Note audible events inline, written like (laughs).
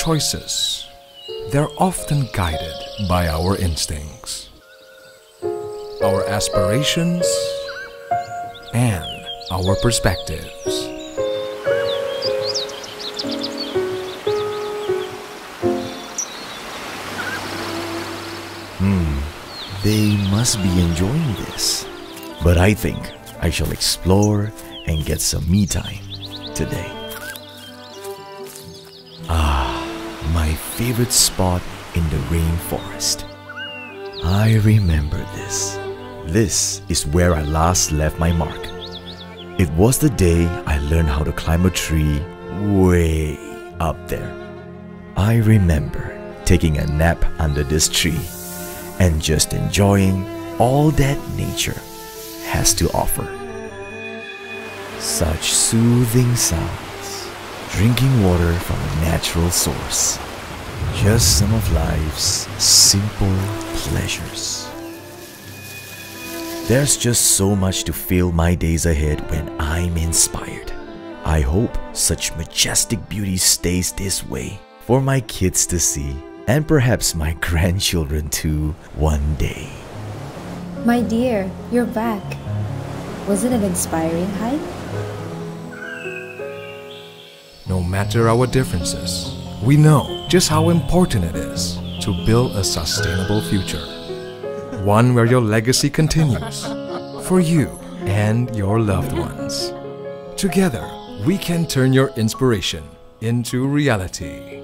choices, they're often guided by our instincts, our aspirations, and our perspectives. Hmm, they must be enjoying this. But I think I shall explore and get some me time today. Favorite spot in the rainforest. I remember this. This is where I last left my mark. It was the day I learned how to climb a tree way up there. I remember taking a nap under this tree and just enjoying all that nature has to offer. Such soothing sounds, drinking water from a natural source, just some of life's simple pleasures. There's just so much to fill my days ahead when I'm inspired. I hope such majestic beauty stays this way for my kids to see and perhaps my (laughs) grandchildren too one day. My dear, you're back. Was it an inspiring hike? No matter our differences, we know just how important it is to build a sustainable future. One where your legacy continues for you and your loved ones. Together, we can turn your inspiration into reality.